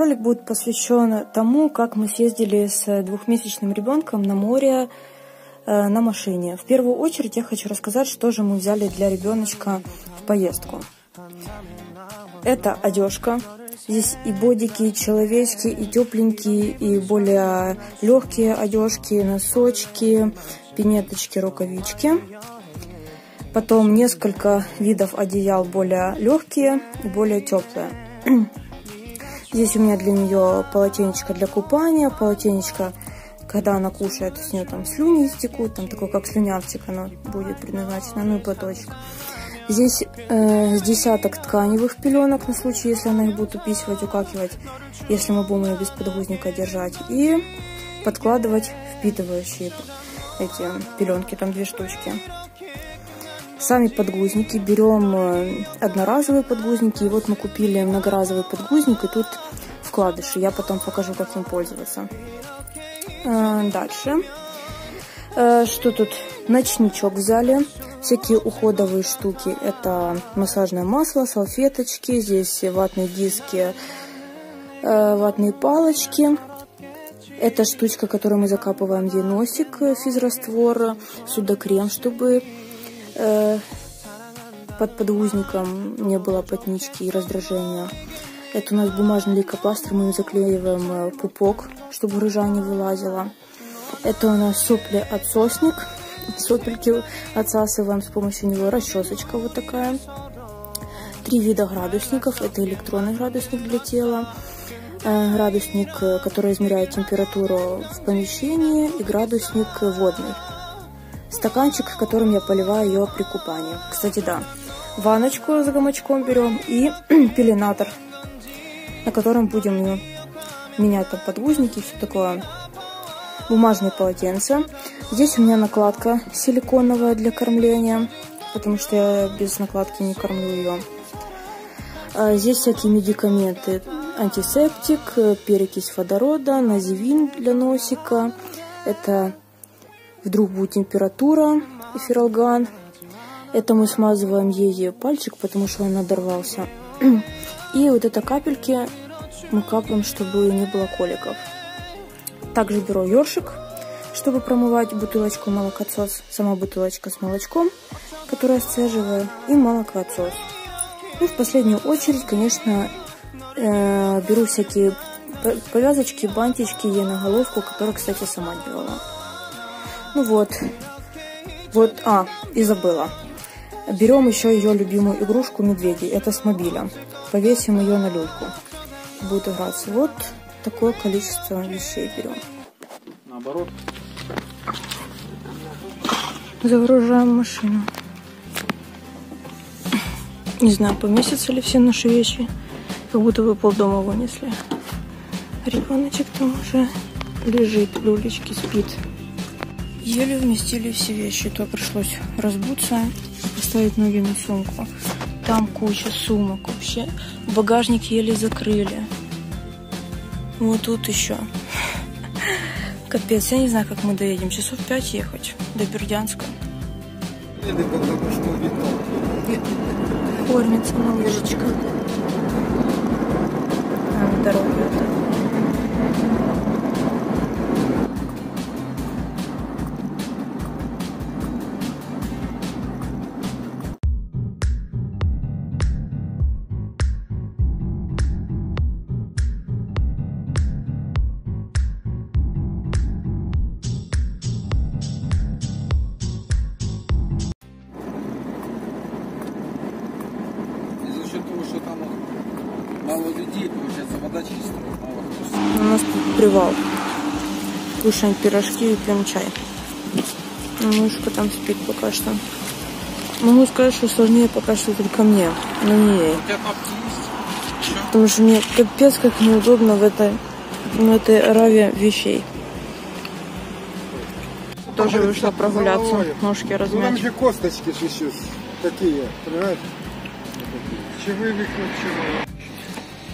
Ролик будет посвящен тому, как мы съездили с двухмесячным ребенком на море э, на машине. В первую очередь я хочу рассказать, что же мы взяли для ребеночка в поездку. Это одежка. Здесь и бодики, и человечки, и тепленькие, и более легкие одежки, носочки, пинеточки, рукавички. Потом несколько видов одеял более легкие и более теплые. Здесь у меня для нее полотенечко для купания, полотенечко, когда она кушает, с нее там слюни истекут, там такой как слюнявчик оно будет предназначено, ну и платочек. Здесь э, с десяток тканевых пеленок на случай, если она их будет уписывать, укакивать, если мы будем ее без подгузника держать. И подкладывать впитывающие эти пеленки, там две штучки. Сами подгузники берем э, одноразовые подгузники. И вот мы купили многоразовый подгузник, и тут вкладыши. Я потом покажу, как им пользоваться. Э, дальше. Э, что тут? Ночничок взяли. Всякие уходовые штуки. Это массажное масло, салфеточки. Здесь ватные диски, ватные палочки. Это штучка, которую мы закапываем ей носик, физраствор, судокрем, чтобы под подгузником не было потнички и раздражения. Это у нас бумажный лейкопластырь, мы заклеиваем э, пупок, чтобы рыжа не вылазила. Это у нас сопли отсосник. Сопельки отсасываем с помощью него. Расчесочка вот такая. Три вида градусников. Это электронный градусник для тела, э, градусник, э, который измеряет температуру в помещении, и градусник водный стаканчик, которым я поливаю ее при купании. Кстати, да, ваночку с гамачком берем и пеленатор, на котором будем менять там подгузники, все такое. Бумажные полотенца. Здесь у меня накладка силиконовая для кормления, потому что я без накладки не кормлю ее. А здесь всякие медикаменты. Антисептик, перекись водорода, називин для носика. Это Вдруг будет температура, эфиралган. Это мы смазываем ей пальчик, потому что он надорвался. И вот это капельки мы капаем, чтобы не было коликов. Также беру ёршик, чтобы промывать бутылочку молокосос. Сама бутылочка с молочком, которая сцеживаю, и молокоотсос. И в последнюю очередь, конечно, э, беру всякие повязочки, бантички ей на головку, которые, кстати, сама делала. Ну вот. Вот, а, и забыла. Берем еще ее любимую игрушку медведи. Это с мобиля. Повесим ее на люльку. Будет играться. Вот такое количество вещей берем. Наоборот. Загружаем машину. Не знаю, поместятся ли все наши вещи. Как будто вы полдома вынесли. Ребеночек там уже лежит, люлечки спит. Еле вместили все вещи, то пришлось разбуться поставить ноги на сумку. Там куча сумок вообще. Багажник еле закрыли. Вот тут еще. Капец, я не знаю, как мы доедем. Часов пять ехать до Бердянска. Кормится малышечка. А, дорога привал. Кушаем пирожки и пьем чай. Мышка там спит пока что. Могу сказать, что сложнее пока что только мне, но не ей. Потому что мне капец как неудобно в этой, в этой ораве вещей. Тоже вышла прогуляться, ножки размять. Ну, там же косточки еще такие, понимаете? Чевы выкручиваю.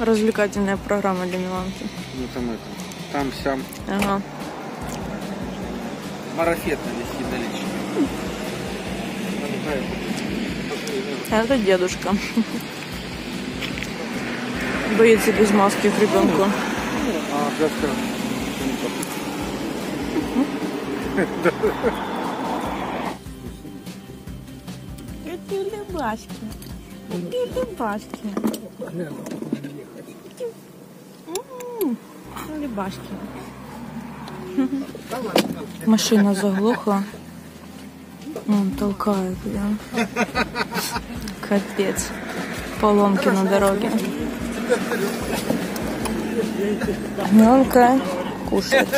Развлекательная программа для Миланки. Ну там это, там сям. Ага. Марафет навести наличие. Это дедушка. Боится без маски к ребенку. А пятка Какие любашки. Какие любашки. Любашки. Машина заглохла. Он толкает, да. Капец. Поломки на дороге. Мелка кушает.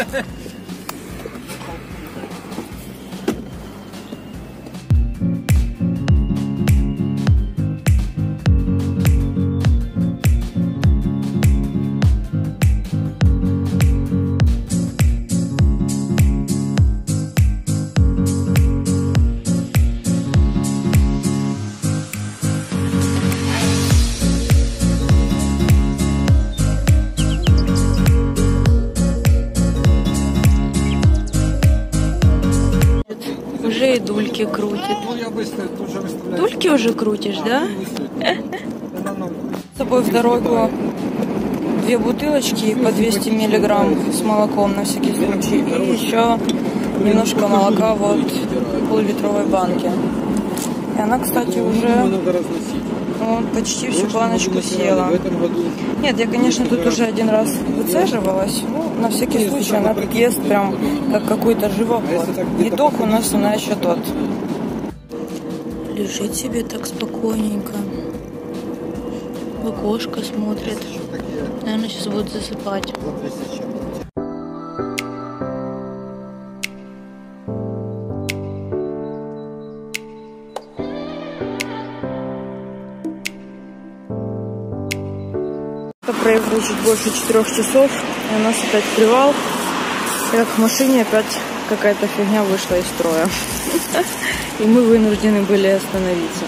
Уже и дульки крутит. Ну. Дульки уже крутишь, да? С собой в дорогу две бутылочки по 200 миллиграмм с молоком на всякий случай. И еще немножко молока вот в полулитровой банке. И она, кстати, уже Почти всю баночку В съела. этом году Нет, я, конечно, тут уже один раз выцеживалась. Ну, на всякий случай она тут ест прям как какой-то живоплод. Едок у нас она еще тот. Лежит себе так спокойненько. В окошко смотрит. Наверное, сейчас будет засыпать. За 200 чем. Проехали чуть больше четырех часов, и у нас опять привал. И как в машине опять какая-то фигня вышла из строя. И мы вынуждены были остановиться.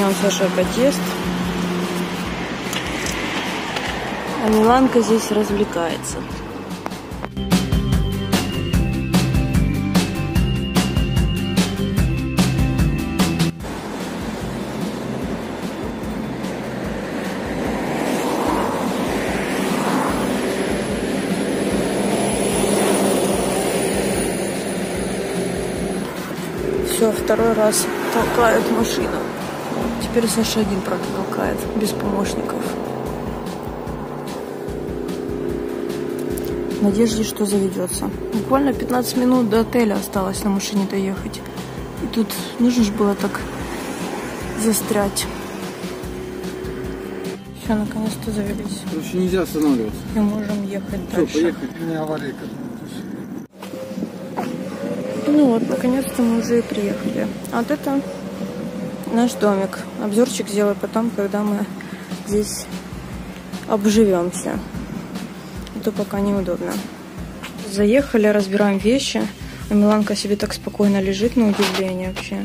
Нам Саша опять ест. А Миланка здесь развлекается. Все, второй раз толкают машину. Теперь Саша один, правда, толкает, без помощников. В надежде, что заведется. Буквально 15 минут до отеля осталось на машине доехать. И тут нужно же было так застрять. Все, наконец-то завелись. Короче, нельзя останавливаться. И можем ехать Все, дальше. поехали. У меня аварийка. Ну вот, наконец-то мы уже и приехали. А вот это наш домик. Обзорчик сделаю потом, когда мы здесь обживемся. А то пока неудобно. Заехали, разбираем вещи. А Миланка себе так спокойно лежит, на удивление вообще.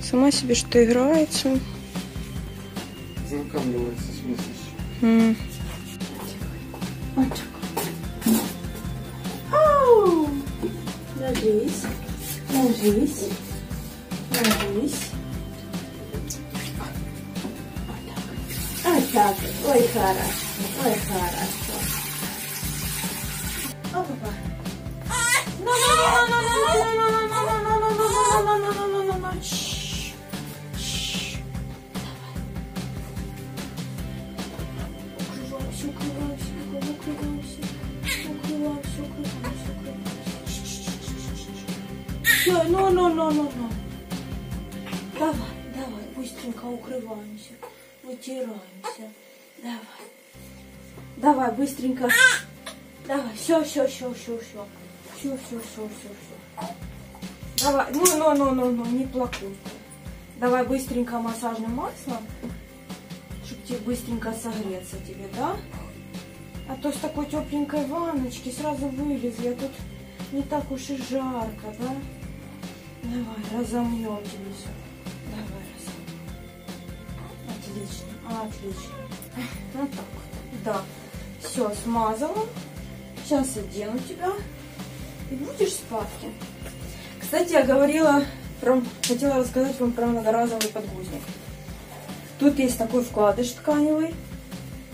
Сама себе что играется. Закамливается, в смысле. М. Ау! ложись, ложись. Вот так. Вот так. Ой, хорошо, ой, хорошо. Опа. Укрывайся, укрывайся, укрывайся, укрывайся, укрывайся. Все, ну, ну, ну, ну, ну. Давай, давай, быстренько укрываемся, вытираемся. Давай. Давай, быстренько. Давай, все, все, все, все, все. Все, все, все, все, все. Давай, ну, ну, ну, ну, ну, не плакуй. Давай быстренько массажным маслом чтобы тебе быстренько согреться тебе, да? А то с такой тепленькой ванночки сразу вылезли, а тут не так уж и жарко, да? Давай, разомнем все. Давай, разомнем. Отлично, отлично. Вот так вот. Да. Все, смазала. Сейчас одену тебя. И будешь спадки. Кстати, я говорила, про, хотела рассказать вам про многоразовый подгузник. Тут есть такой вкладыш тканевый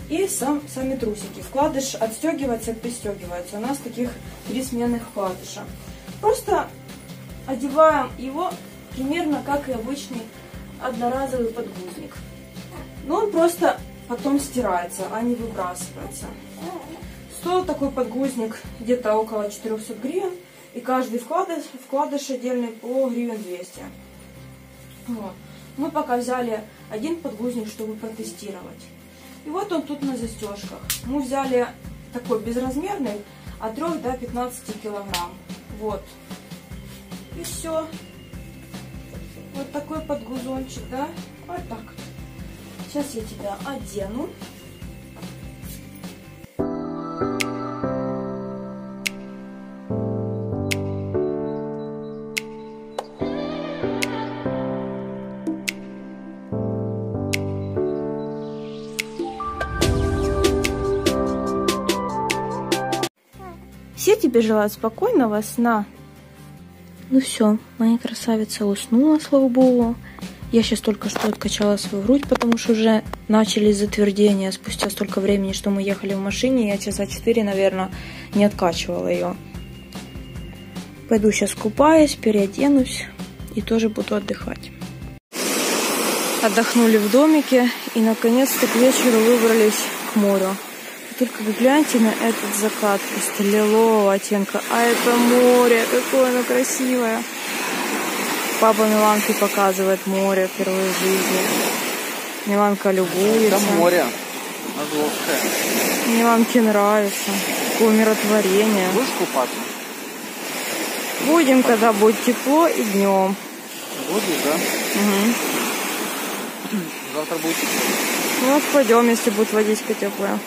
и сам, сами трусики. Вкладыш отстегивается и пристегивается. У нас таких три сменных вкладыша. Просто одеваем его примерно как и обычный одноразовый подгузник. Но он просто потом стирается, а не выбрасывается. Стоил такой подгузник где-то около 400 гривен. И каждый вкладыш, вкладыш отдельный по гривен 200. Вот. Мы пока взяли один подгузник, чтобы протестировать. И вот он тут на застежках. Мы взяли такой безразмерный от 3 до 15 килограмм. Вот. И все. Вот такой подгузончик, да? Вот так. Сейчас я тебя одену. Все тебе желают спокойного сна. Ну все, моя красавица уснула, слава богу. Я сейчас только что откачала свою грудь, потому что уже начались затвердения спустя столько времени, что мы ехали в машине. Я часа 4, наверное, не откачивала ее. Пойду сейчас купаюсь, переоденусь и тоже буду отдыхать. Отдохнули в домике и наконец-то к вечеру выбрались к морю. Только вы гляньте на этот закат, просто лилового оттенка. А это море, какое оно красивое. Папа Миланке показывает море впервые в жизни. Миланка любуется. Это море. Азовское. Миланке нравится. Какое умиротворение. Будешь купаться? Будем, когда будет тепло и днем. Будешь, да? Угу. Завтра будет тепло. Ну пойдем, если будет водичка теплая.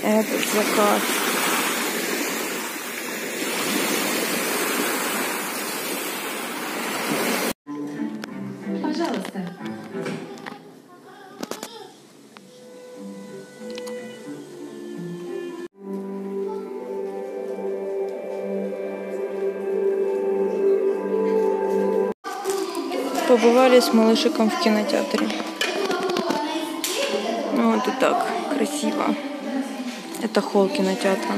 Этот закат. Пожалуйста. Побывали с малышиком в кинотеатре. Вот и так красиво. Это холл кинотеатра.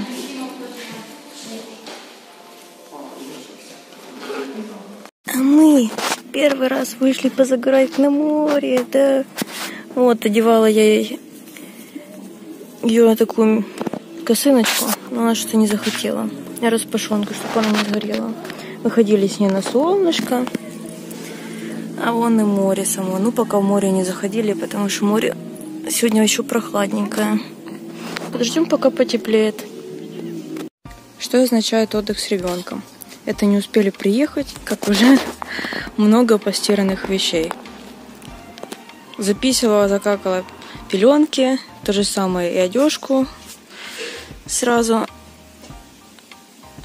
А мы первый раз вышли позагорать на море, да. Вот, одевала я ей ее такую косыночку, но она что-то не захотела. Я распашонку, чтобы она не сгорела. Выходили с ней на солнышко. А вон и море само. Ну, пока в море не заходили, потому что море сегодня еще прохладненькое. Подождем, пока потеплеет. Что означает отдых с ребенком? Это не успели приехать, как уже много постиранных вещей. Записывала, закакала пеленки, то же самое и одежку. Сразу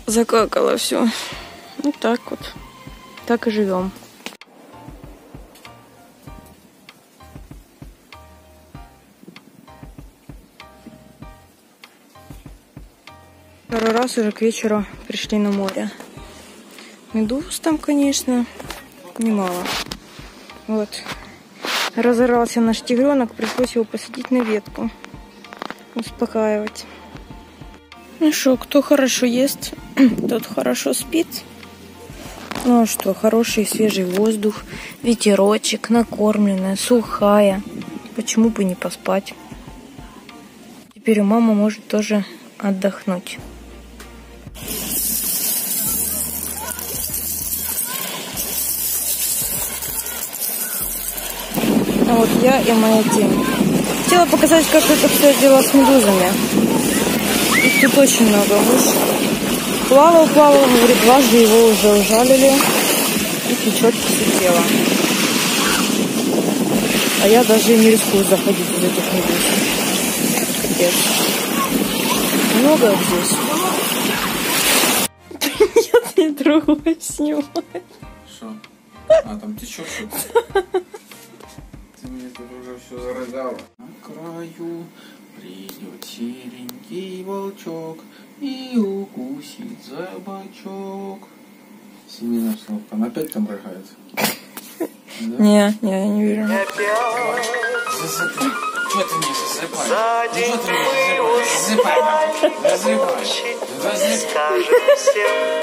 закакала все. Вот так вот. Так и живем. Раз уже к вечеру пришли на море. Медуз там, конечно, немало. Вот. Разорался наш тигренок, пришлось его посадить на ветку. Успокаивать. Ну что, кто хорошо ест, тот хорошо спит. Ну а что, хороший свежий воздух, ветерочек, накормленная, сухая. Почему бы не поспать? Теперь мама может тоже отдохнуть. Вот я и моя тень. Хотела показать, как это все дело с медузами. Их тут очень много. Муж плавал, плавал, говорит, дважды его уже ужалили. И течет все тело. А я даже не рискую заходить из этих медуз. Капец. Много их здесь. Нет, не трогай, снимай. Что? А, там течет что-то. Тут уже все зарыдала. На краю придет серенький волчок и укусит за бочок. Семейная обстановка. Она опять там рыгает. Не, не, я не. Засыпай. Что ты не засыпаешь? Ну что ты не засыпаешь? Засыпай. Засыпай. Засыпай. Скажем всем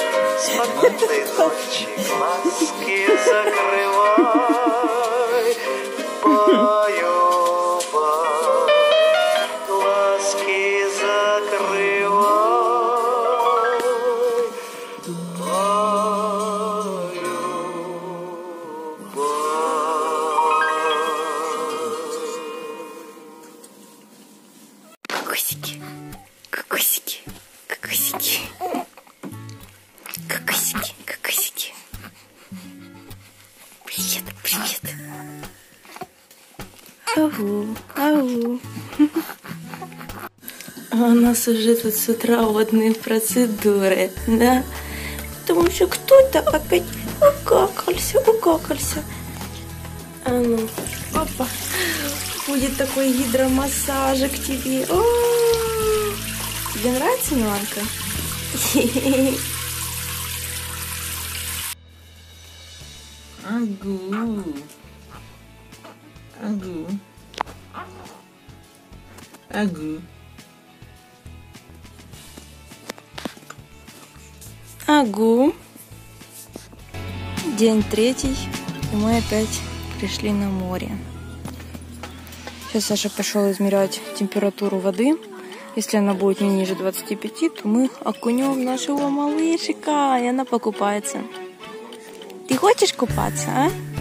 спокойной ночи, глазки закрывай, Oh, Ау, ау. А у нас уже тут с утра водные процедуры, да? Потому что кто-то опять укакался, укакался. А ну, опа. Будет такой гидромассажик тебе. О, Тебе нравится, Миланка? Агу. Агу. Агу. Агу. День третий, и мы опять пришли на море. Сейчас Саша пошел измерять температуру воды. Если она будет не ниже 25, то мы окунем нашего малышика, и она покупается. Ты хочешь купаться, а?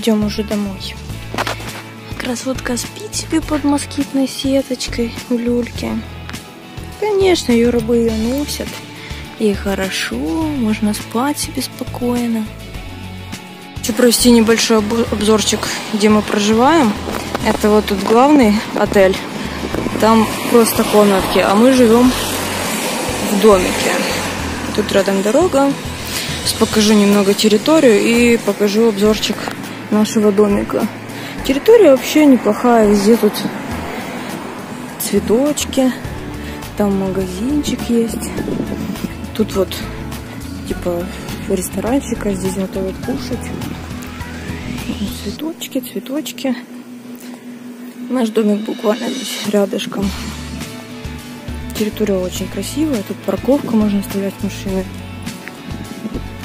Идем уже домой. Красотка спит себе под москитной сеточкой в люльке. Конечно, ее рабы ее носят. Ей хорошо, можно спать себе спокойно. Хочу провести небольшой обзорчик, где мы проживаем. Это вот тут главный отель. Там просто комнатки, а мы живем в домике. Тут рядом дорога. Сейчас покажу немного территорию и покажу обзорчик нашего домика. Территория вообще неплохая, везде тут цветочки, там магазинчик есть. Тут вот типа ресторанчик, а здесь готовят кушать. Цветочки, цветочки. Наш домик буквально здесь рядышком. Территория очень красивая, тут парковка, можно оставлять машины.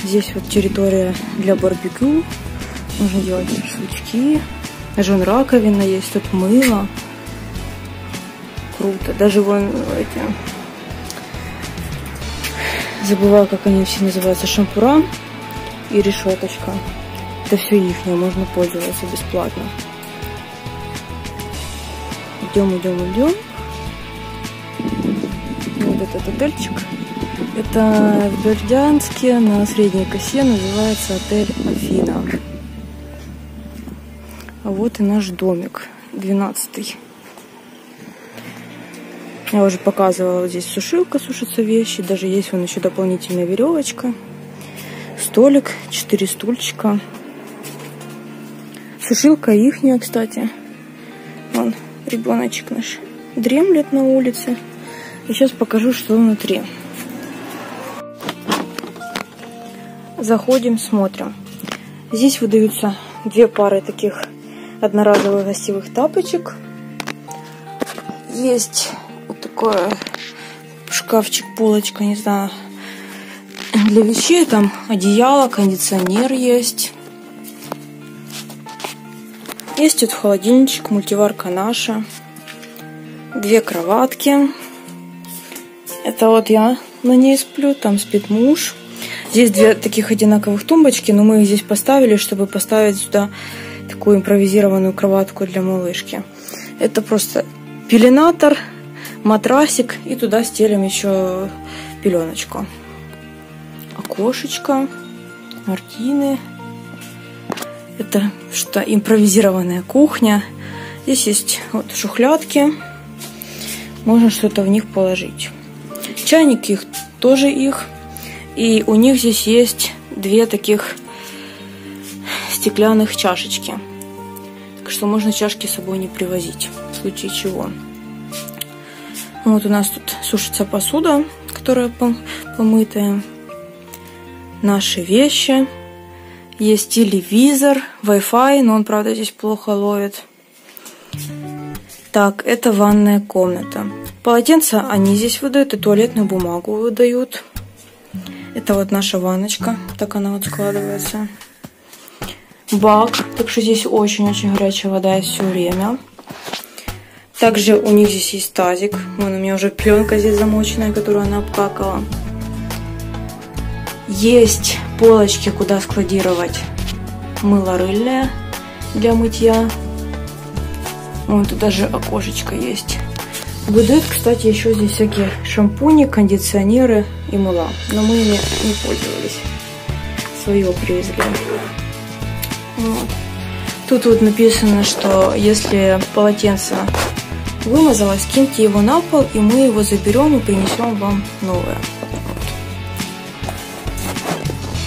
Здесь вот территория для барбекю. Можно делать шашлычки. Даже раковина есть, тут мыло. Круто. Даже вон эти... Забываю, как они все называются. Шампура и решеточка. Это все их, можно пользоваться бесплатно. Идем, идем, идем. Вот этот отельчик. Это в Бердянске на Средней Косе называется отель Афина. А вот и наш домик, 12 Я уже показывала, здесь сушилка, сушатся вещи. Даже есть вон еще дополнительная веревочка. Столик, 4 стульчика. Сушилка ихняя, кстати. Вон, ребеночек наш дремлет на улице. И сейчас покажу, что внутри. Заходим, смотрим. Здесь выдаются две пары таких одноразовых гостевых тапочек. Есть вот такой шкафчик, полочка, не знаю, для вещей. Там одеяло, кондиционер есть. Есть тут холодильничек, мультиварка наша. Две кроватки. Это вот я на ней сплю, там спит муж. Здесь две таких одинаковых тумбочки, но мы их здесь поставили, чтобы поставить сюда такую импровизированную кроватку для малышки. Это просто пеленатор, матрасик и туда стелим еще пеленочку. Окошечко, картины. Это что импровизированная кухня. Здесь есть вот шухлядки. Можно что-то в них положить. Чайники их тоже их. И у них здесь есть две таких стеклянных чашечки. Так что можно чашки с собой не привозить, в случае чего. Вот у нас тут сушится посуда, которая помытая. Наши вещи. Есть телевизор, Wi-Fi, но он, правда, здесь плохо ловит. Так, это ванная комната. Полотенца они здесь выдают и туалетную бумагу выдают. Это вот наша ванночка. Так она вот складывается. Бак. Так что здесь очень-очень горячая вода все время. Также у них здесь есть тазик. Вон у меня уже пленка здесь замоченная, которую она обкакала. Есть полочки, куда складировать мыло рыльное для мытья. Вон тут даже окошечко есть. Выдают, кстати, еще здесь всякие шампуни, кондиционеры и мыла. Но мы ими не пользовались. Свое привезли. Вот. Тут вот написано, что если полотенце вымазалось, киньте его на пол, и мы его заберем и принесем вам новое.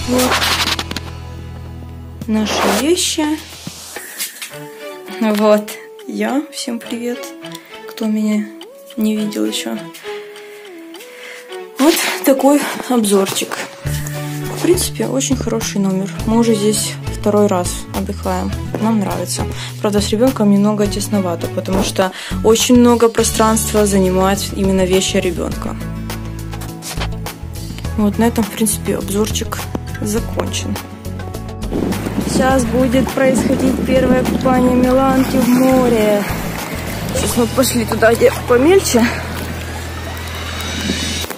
Вот. Наши вещи. Вот. Я. Всем привет. Кто меня не видел еще. Вот такой обзорчик. В принципе, очень хороший номер. Мы уже здесь второй раз отдыхаем. Нам нравится. Правда, с ребенком немного тесновато, потому что очень много пространства занимает именно вещи ребенка. Вот на этом, в принципе, обзорчик закончен. Сейчас будет происходить первое купание Миланки в море. Сейчас мы пошли туда, где помельче.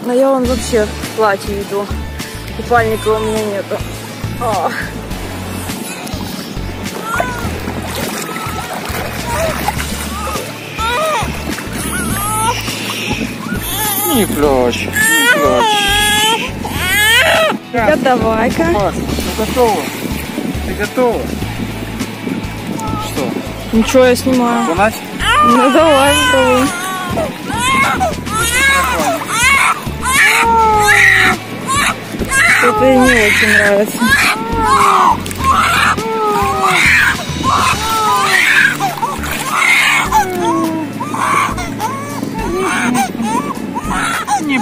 Но я вон вообще в платье иду. Купальника у меня нету. Ах. Не плачь, не плачь. Ну-ка, давай-ка. Ты готова? Ты готова? Что, Ничего, я снимаю. окунать? Ну давай, попробуем. Это не очень нравится.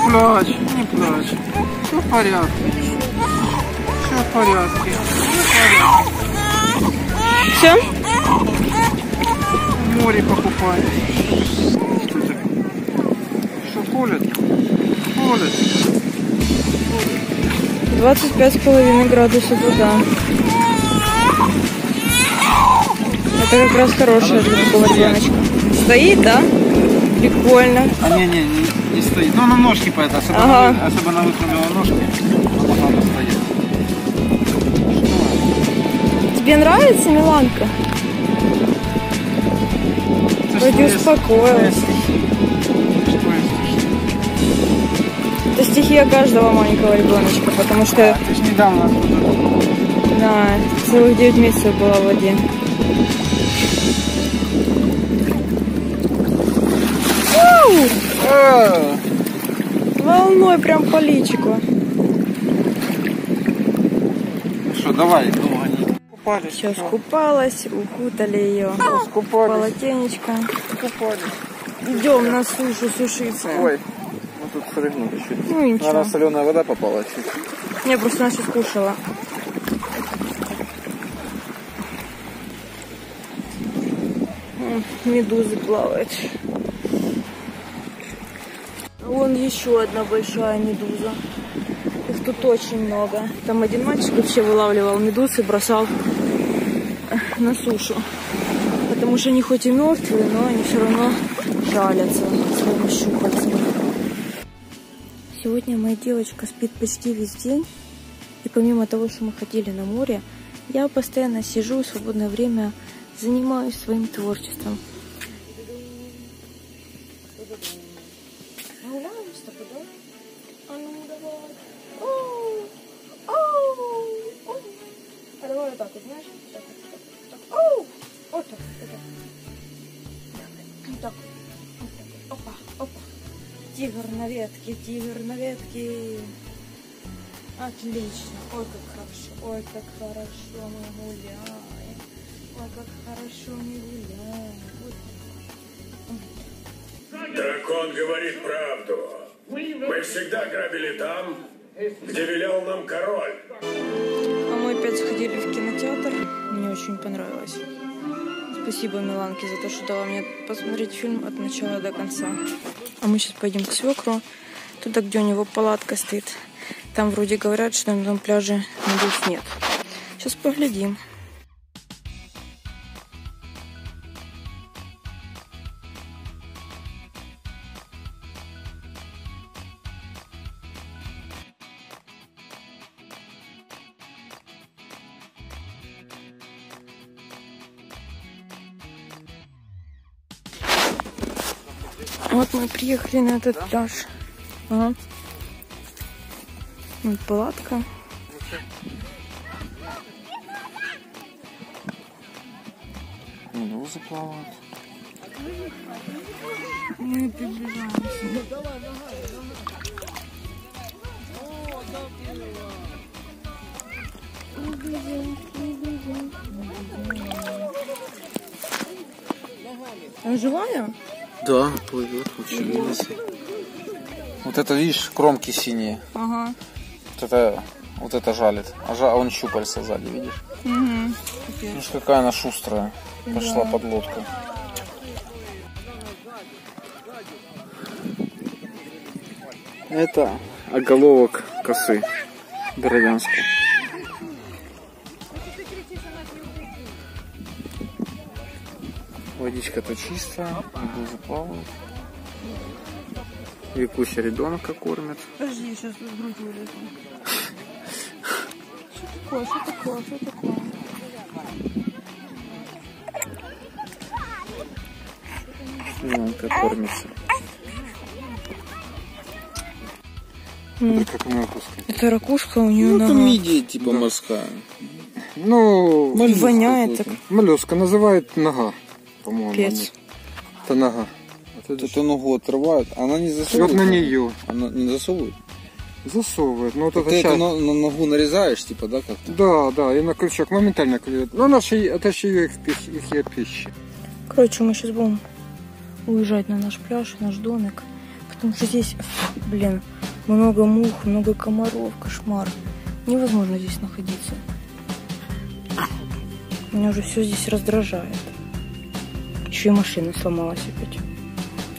Плачь, не плачь. Все в порядке. Все в порядке. Все? В море покупать. Что это? Что колет? Колет. 25,5 градусов вода. Это как раз хорошая для такого ребеночка. Стоит, да? Прикольно. А не, не, не, не стоит. Ну, на ножки поэт, особенно, Ага. вы- особенно выпрямила ножки. Вот надо стоять. Тебе нравится, Миланка? Вроде успокоилась. Это стихия каждого маленького ребеночка, потому что Ты ж недавно оттуда. да, целых 9 месяцев была в воде. Волной прям по личику. Ну что, давай, долго не купались. Все, скупалась, укутали ее. Скупались. Полотенечко. Купались. Идем на сушу сушиться. Ой, мы тут срыгнули чуть. Ну ничего. Наверное, соленая вода попала чуть. Я просто нашу скушала. М, Медузы плавают. Вон еще одна большая медуза. Их тут очень много. Там один мальчик вообще вылавливал медуз и бросал э, на сушу. Потому что они хоть и мертвые, но они все равно жалятся своими щупальцами. Сегодня моя девочка спит почти весь день. И помимо того, что мы ходили на море, я постоянно сижу в свободное время, занимаюсь своим творчеством. Давай вот так вот, знаешь? Так вот, так вот, так. Оу! Вот так, вот так. Вот так. Вот. Опа, опа. Тигр на ветке, тигр на ветке. Отлично. Ой, как хорошо. Ой, как хорошо мы гуляем. Ой, как хорошо мы гуляем. Ой, Дракон говорит правду. Мы всегда грабили там, где велел нам король. Опять сходили в кинотеатр. Мне очень понравилось. Спасибо Миланке за то, что дала мне посмотреть фильм от начала до конца. А мы сейчас пойдем к свекру, туда, где у него палатка стоит. Там вроде говорят, что на том пляже медуз нет. Сейчас поглядим. Приехали на этот пляж. Ага. Вот палатка. Медузы плавают. Мы приближаемся. Живая? Да, плывет вообще видите. Вот это, видишь, кромки синие. Ага. Вот это, вот это жалит. А жа- а он щупальца сзади, видишь? Угу. Видишь, какая она шустрая. Пошла под лодку. Это оголовок косы деревянской. Водичка-то чистая, медузы плавают. Викуся ребенка кормит. Подожди, сейчас в грудь вылезу. Что такое? Что такое? Что такое? Ребенка кормится. Да как она пускай. Это ракушка у нее Ну, нога. это мидия типа морская. Ну, Моллюск Воняет так. моллюска называют нога, по-моему. Пец. Это нога. Вот эту ногу отрывают, она не И вот засовывает. на нее Она не засовывает. засовывают. Ну вот это Ты эту щас- на, на ногу нарезаешь, типа, да, как-то? Да, да, и на крючок моментально клюет. Ну, она же, это же ее их, пищ- их ее пища. Короче, мы сейчас будем уезжать на наш пляж, наш домик. Потому что здесь, блин, много мух, много комаров, кошмар. Невозможно здесь находиться. Меня уже все здесь раздражает. Еще и машина сломалась опять.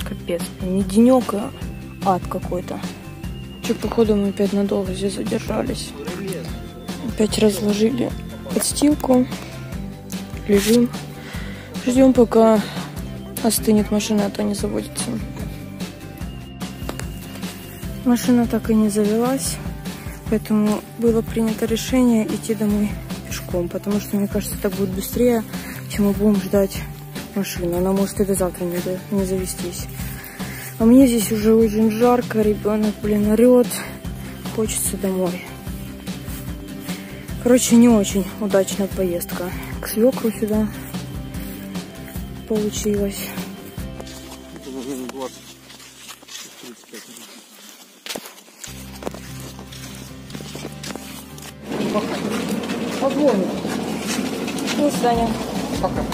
Капец. Не денек, а ад какой-то. Че, походу, мы опять надолго здесь задержались. Опять разложили подстилку. Лежим. Ждем, пока остынет машина, а то не заводится. Машина так и не завелась, поэтому было принято решение идти домой пешком, потому что, мне кажется, так будет быстрее, чем мы будем ждать машину. Она может и до завтра не, не завестись. А мне здесь уже очень жарко, ребенок, блин, орет, хочется домой. Короче, не очень удачная поездка к свекру сюда получилось. Позвоню. До свидания. Пока.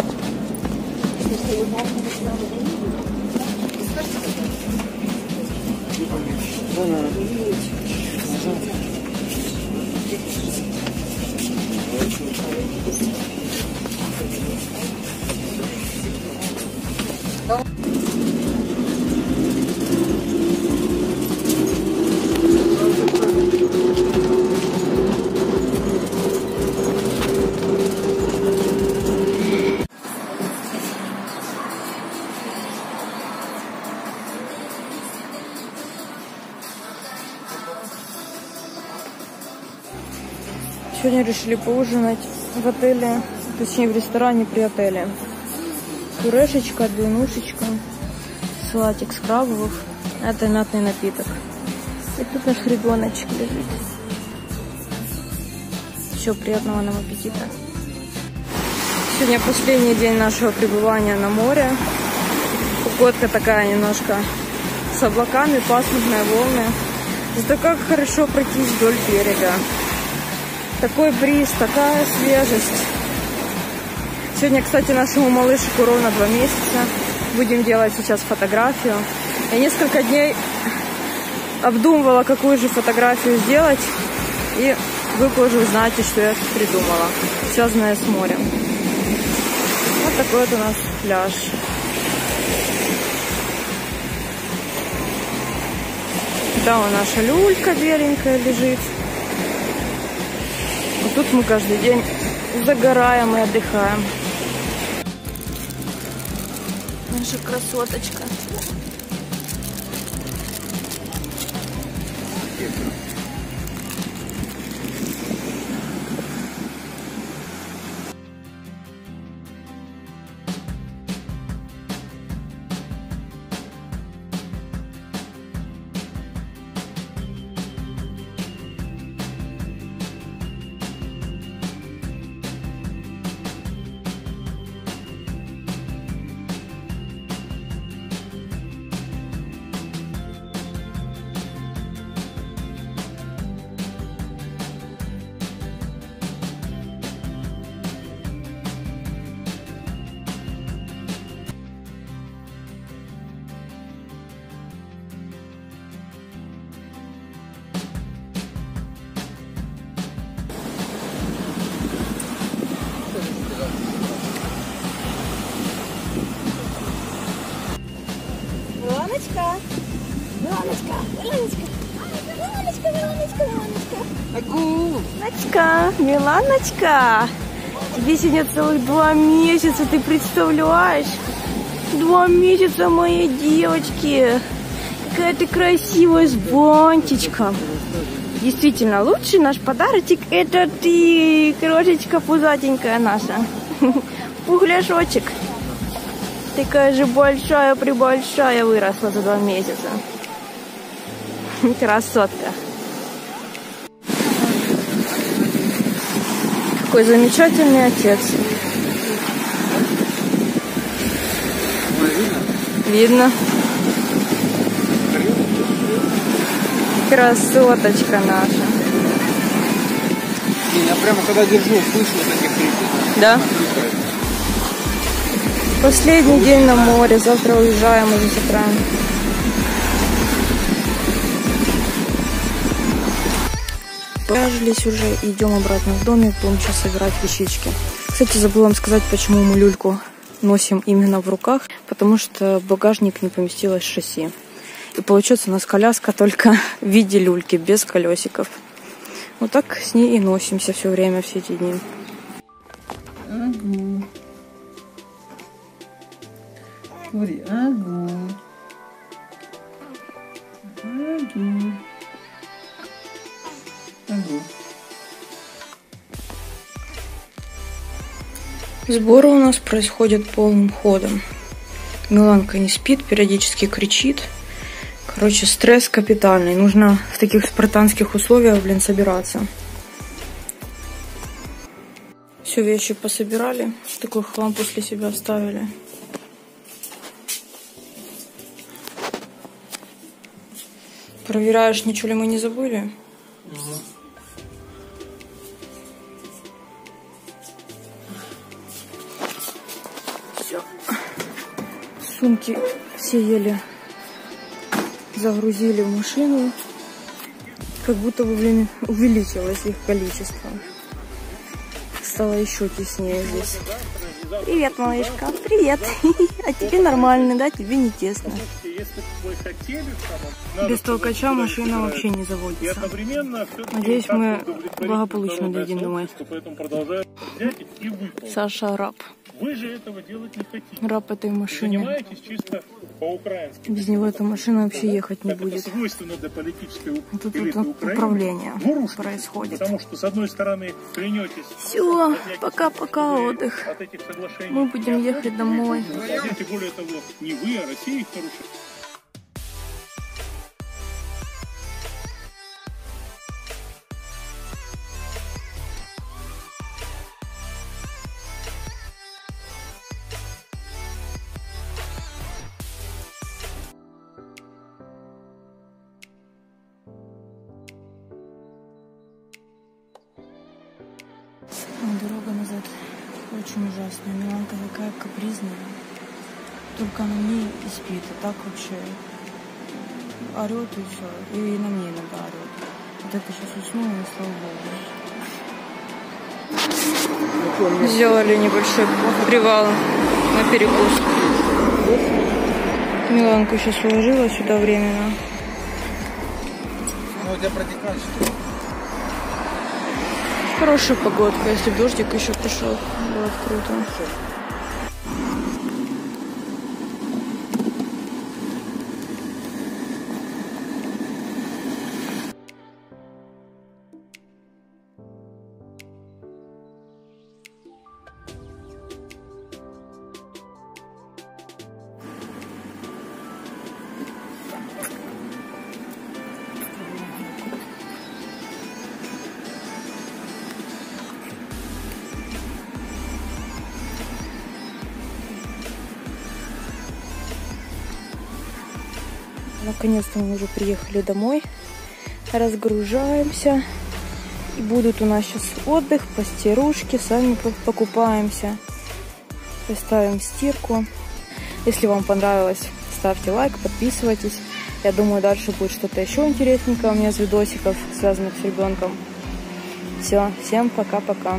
Сегодня решили поужинать в отеле, точнее в ресторане при отеле. Пюрешечка, двойнушечка, салатик с крабовых. Это мятный напиток. И тут наш ребеночек лежит. Все, приятного нам аппетита. Сегодня последний день нашего пребывания на море. Погодка такая немножко с облаками, пасмурные волны. Зато как хорошо пройтись вдоль берега. Такой бриз, такая свежесть. Сегодня, кстати, нашему малышику ровно два месяца. Будем делать сейчас фотографию. Я несколько дней обдумывала, какую же фотографию сделать. И выложу, знаете, что я придумала, связанное с морем. Вот такой вот у нас пляж. Там у наша люлька беленькая лежит. Тут мы каждый день загораем и отдыхаем. Наша красоточка. Миланочка. Миланочка. Тебе сегодня целых два месяца, ты представляешь? Два месяца моей девочки. Какая ты красивая с бантичком. Действительно, лучший наш подарочек это ты, крошечка пузатенькая наша. Пухляшочек. Такая же большая-пребольшая выросла за два месяца. Красотка. Какой замечательный отец. Видно. Красоточка наша. Я прямо когда держу, слышу вот таких криков. Да? Последний день на море. Завтра уезжаем уже с утра. Пляжились уже, идем обратно в домик, будем сейчас собирать вещички. Кстати, забыла вам сказать, почему мы люльку носим именно в руках, потому что в багажник не поместилось шасси. И получается у нас коляска только в виде люльки, без колесиков. Вот так с ней и носимся все время, все эти дни. Говори, агу. Агу. Агу. Сборы у нас происходят полным ходом. Миланка не спит, периодически кричит. Короче, стресс капитальный. Нужно в таких спартанских условиях, блин, собираться. Все вещи пособирали. Такой хлам после себя оставили. Проверяешь, ничего ли мы не забыли? Сумки все еле загрузили в машину. Как будто бы, блин, увеличилось их количество. Стало еще теснее здесь. Привет, малышка. Привет. А тебе нормально, да? Тебе не тесно. Без толкача машина вообще не заводится. Надеюсь, мы благополучно доедем домой. Саша раб. Вы же этого делать не хотите. Раб этой машины. Занимаетесь чисто по-украински. Без него эта машина вообще ехать не Как это будет. свойственно для политической Тут вот Украины. управление Нарушите. происходит. Потому что, с одной стороны, клянетесь Все, пока-пока отдых. от этих соглашений. Мы будем ехать домой. А тем более того, не вы, а Россия их нарушает. Спит, а так вообще орет и все. И на мне иногда орет. Вот это сейчас уснула, и слава богу. Сделали небольшой привал на перекус. Миланку сейчас уложила сюда временно. Ну, у тебя протекает что Хорошая погодка, если дождик еще пошел, было бы круто. Наконец-то мы уже приехали домой. Разгружаемся. И будут у нас сейчас отдых, постирушки, сами по- покупаемся. Поставим стирку. Если вам понравилось, ставьте лайк, подписывайтесь. Я думаю, дальше будет что-то еще интересненькое у меня с видосиков, связанных с ребенком. Все, всем пока-пока.